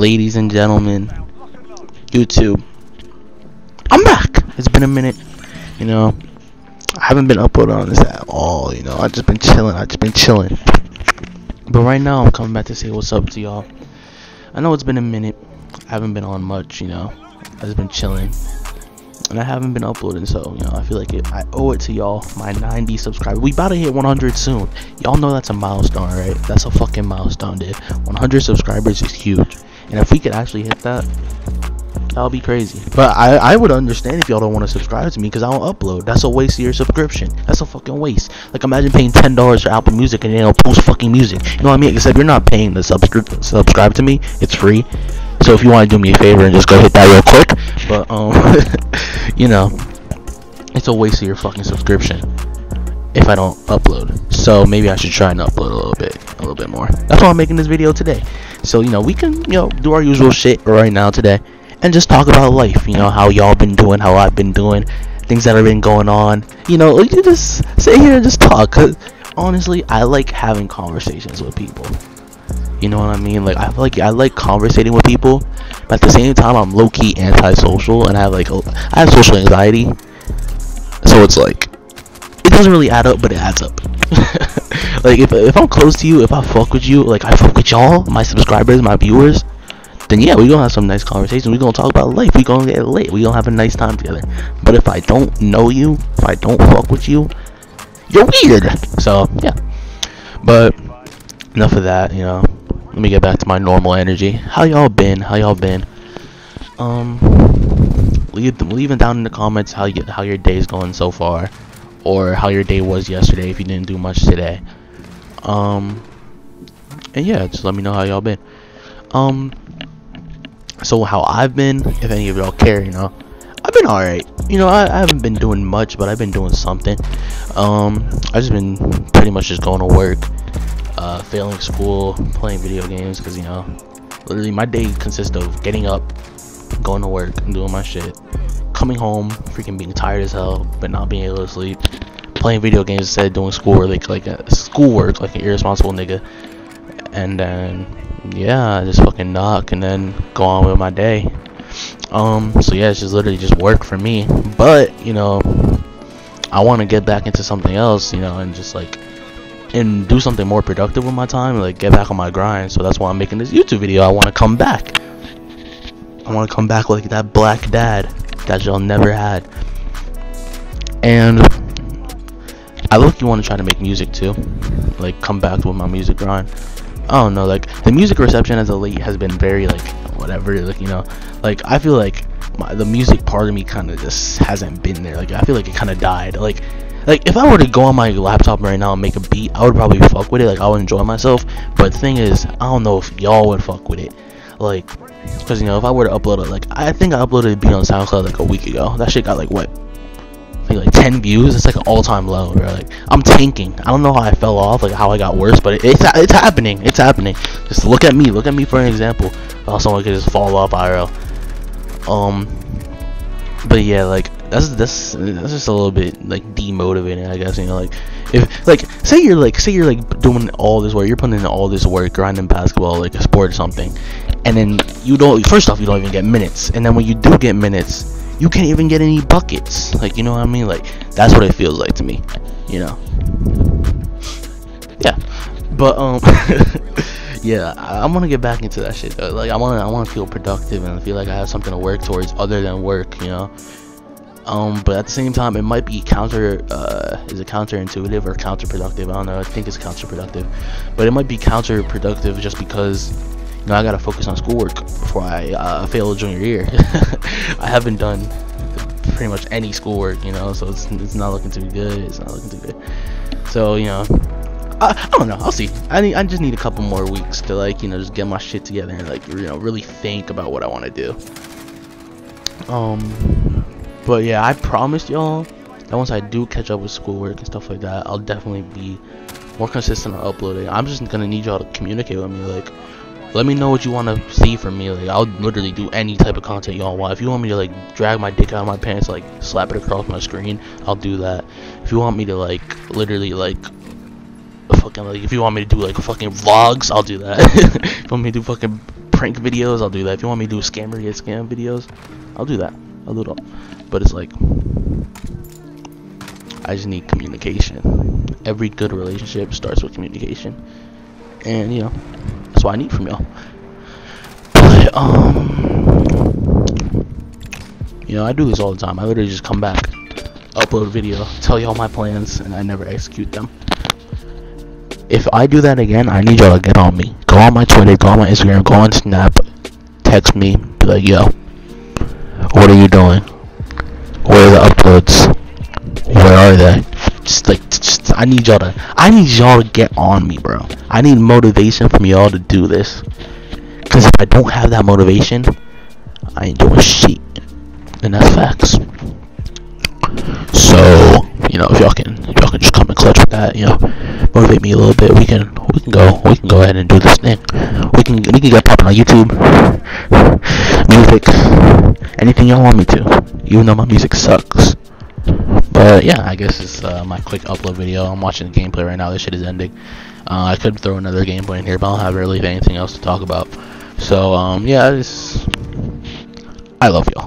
ladies and gentlemen, YouTube. I'm back. It's been a minute. You know, I haven't been uploading on this at all. You know, I just been chilling. I just been chilling. But right now, I'm coming back to say what's up to y'all. I know it's been a minute. I haven't been on much. You know, I just been chilling. And I haven't been uploading, so you know I feel like it, I owe it to y'all, my 90 subscribers. We about to hit 100 soon. Y'all know that's a milestone, right? That's a fucking milestone, dude. 100 subscribers is huge, and if we could actually hit that, that would be crazy. But I, I would understand if y'all don't want to subscribe to me because I don't upload. That's a waste of your subscription. That's a fucking waste. Like imagine paying ten dollars for Apple Music and they don't post fucking music. You know what I mean? Except you're not paying to subscribe subscribe to me. It's free. So if you want to do me a favor and just go hit that real quick, but um, you know, it's a waste of your fucking subscription if I don't upload. So maybe I should try and upload a little bit, a little bit more. That's why I'm making this video today. So you know, we can you know do our usual shit right now today, and just talk about life. You know how y'all been doing, how I've been doing, things that have been going on. You know, we can just sit here and just talk. Cause honestly, I like having conversations with people. You know what I mean? Like I like I like conversating with people, but at the same time I'm low key antisocial and I have like I have social anxiety. So it's like it doesn't really add up, but it adds up. like if if I'm close to you, if I fuck with you, like I fuck with y'all, my subscribers, my viewers, then yeah, we gonna have some nice conversations. We gonna talk about life. We gonna get lit. We gonna have a nice time together. But if I don't know you, if I don't fuck with you, you're weird. So yeah. But enough of that. You know, let me get back to my normal energy. How y'all been? How y'all been? Um, leave them leaving down in the comments how you how your day's going so far, or how your day was yesterday if you didn't do much today. Um, and yeah, just let me know how y'all been. Um, so how I've been, if any of y'all care, you know, I've been alright. You know, I, I haven't been doing much, but I've been doing something. Um, I've just been pretty much just going to work, uh, failing school, playing video games, because you know, literally my day consists of getting up, going to work, and doing my shit, coming home, freaking being tired as hell, but not being able to sleep, playing video games instead of doing schoolwork like like a, schoolwork like an irresponsible nigga, and then yeah, just fucking knock and then go on with my day. Um, so yeah, it's just literally just work for me. But you know, I want to get back into something else, you know, and just like and do something more productive with my time, like get back on my grind. So that's why I'm making this YouTube video. I want to come back. I want to come back like that black dad that y'all never had. And I look you want to try to make music too, like come back with my music grind. I don't know, like the music reception as a late has been very like whatever, like you know, like I feel like my, the music part of me kind of just hasn't been there. Like I feel like it kind of died. Like like if I were to go on my laptop right now and make a beat, I would probably fuck with it. Like I would enjoy myself. But the thing is, I don't know if y'all would fuck with it. Like, cause you know if I were to upload it, like I think I uploaded a beat on SoundCloud like a week ago. That shit got like what think like 10 views. It's like an all-time low, bro. Like I'm tanking. I don't know how I fell off, like how I got worse, but it, it's it's happening. It's happening. Just look at me. Look at me for an example. How someone could just fall off IRL. Um, but yeah, like that's that's that's just a little bit like demotivating, I guess. You know, like if like say you're like say you're like doing all this work, you're putting in all this work, grinding basketball, like a sport or something, and then you don't. First off, you don't even get minutes, and then when you do get minutes you can't even get any buckets. Like, you know what I mean? Like, that's what it feels like to me. You know? Yeah. But, um, yeah, I, want to get back into that shit, though. Like, I want to, I want to feel productive and feel like I have something to work towards other than work, you know? Um, but at the same time, it might be counter, uh, is it counterintuitive or counterproductive? I don't know. I think it's counterproductive. But it might be counterproductive just because you know, I gotta focus on schoolwork before I uh, fail junior year. I haven't done pretty much any schoolwork, you know, so it's, it's not looking too good. It's not looking too good. So, you know, I, I don't know. I'll see. I need, I just need a couple more weeks to like, you know, just get my shit together and like, you know, really think about what I want to do. Um, but yeah, I promised y'all that once I do catch up with schoolwork and stuff like that, I'll definitely be more consistent on uploading. I'm just gonna need y'all to communicate with me, like, let me know what you want to see from me. Like, I'll literally do any type of content y'all want. If you want me to like drag my dick out of my pants, like slap it across my screen, I'll do that. If you want me to like literally like fucking like if you want me to do like fucking vlogs, I'll do that. if you want me to do fucking prank videos, I'll do that. If you want me to do scammer get scam videos, I'll do that. It all. But it's like I just need communication. Every good relationship starts with communication. And you know, that's what I need from y'all. But um you know, I do this all the time. I literally just come back, upload a video, tell y'all my plans, and I never execute them. If I do that again, I need y'all to get on me. Go on my Twitter, go on my Instagram, go on Snap, text me, be like, yo, what are you doing? Where are the uploads? Where are they? Just like, just, I need y'all to, I need y'all to get on me, bro. I need motivation from y'all to do this. Cause if I don't have that motivation, I ain't doing shit. And that's facts. So, you know, if y'all can, y'all can just come and clutch with that, you know, motivate me a little bit. We can, we can go, we can go ahead and do this thing. We can, we can get popping on YouTube, music, anything y'all want me to. Even though my music sucks. But yeah, I guess it's uh, my quick upload video. I'm watching the gameplay right now. This shit is ending. Uh, I could throw another gameplay in here, but I don't have really anything else to talk about. So um, yeah, just I love y'all.